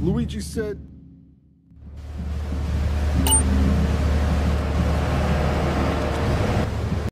Luigi said